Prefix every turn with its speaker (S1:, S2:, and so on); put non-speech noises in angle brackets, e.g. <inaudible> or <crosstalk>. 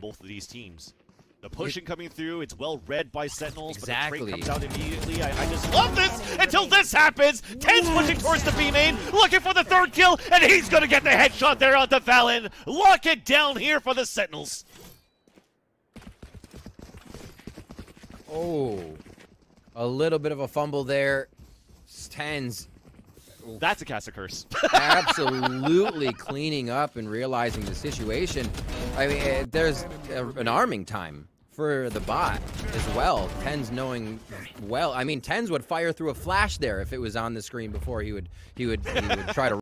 S1: both of these teams. The pushing coming through, it's well read by Sentinels,
S2: Exactly.
S1: but the trade comes out immediately. I, I just love this until this happens. TenZ pushing towards the B main, looking for the third kill, and he's gonna get the headshot there onto Fallon. Lock it down here for the Sentinels.
S2: Oh, a little bit of a fumble there. TenZ
S1: That's a Casa curse. <laughs>
S2: absolutely cleaning up and realizing the situation. I mean, eh, there's a, an arming time for the bot as well. TenZ knowing well. I mean, TenZ would fire through a flash there if it was on the screen before he would he would he would try to